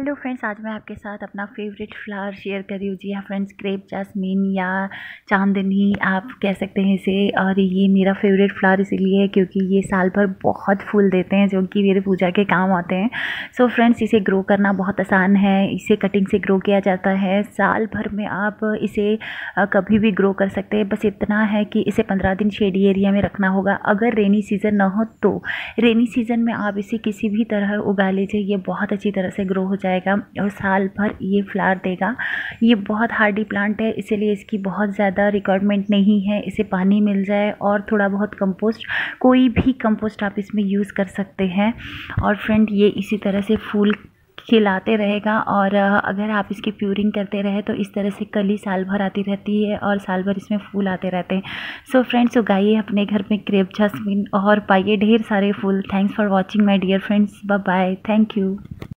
Hello friends आज मैं आपके साथ अपना फेवरेट फ्लावर शेयर कर रही हूँ। जी हाँ फ्रेंड्स क्रेप जासमीन या चांदनी, आप कह सकते हैं इसे। और ये मेरा फेवरेट फ्लावर इसीलिए है क्योंकि ये साल भर बहुत फूल देते हैं जो कि मेरे पूजा के काम आते हैं। सो so फ्रेंड्स इसे ग्रो करना बहुत आसान है। इसे कटिंग से ग्रो किया जाता है। साल भर में आप इसे कभी भी ग्रो कर सकते हैं। बस इतना है कि इसे पंद्रह दिन शेडी एरिया में रखना होगा। अगर रेनी सीज़न ना हो तो। रेनी सीज़न में आप इसे किसी भी तरह उगा लीजिए। ये बहुत अच्छी तरह से ग्रो हो जाएगा और साल भर ये फ्लावर देगा। ये बहुत हार्डी प्लांट है, इसीलिए इसकी बहुत ज़्यादा रिक्वायरमेंट नहीं है। इसे पानी मिल जाए और थोड़ा बहुत कंपोस्ट कोई भी कंपोस्ट आप इसमें यूज़ कर सकते हैं। और फ्रेंड ये इसी तरह से फूल खिलाते रहेगा और अगर आप इसकी प्यूरिंग करते रहे तो इस तरह से कली साल भर आती रहती है और साल भर इसमें फूल आते रहते हैं। सो फ्रेंड्स उगाइए अपने घर में क्रेप जस्मिन और पाइए ढेर सारे फूल। Thanks for watching my dear friends bye bye thank you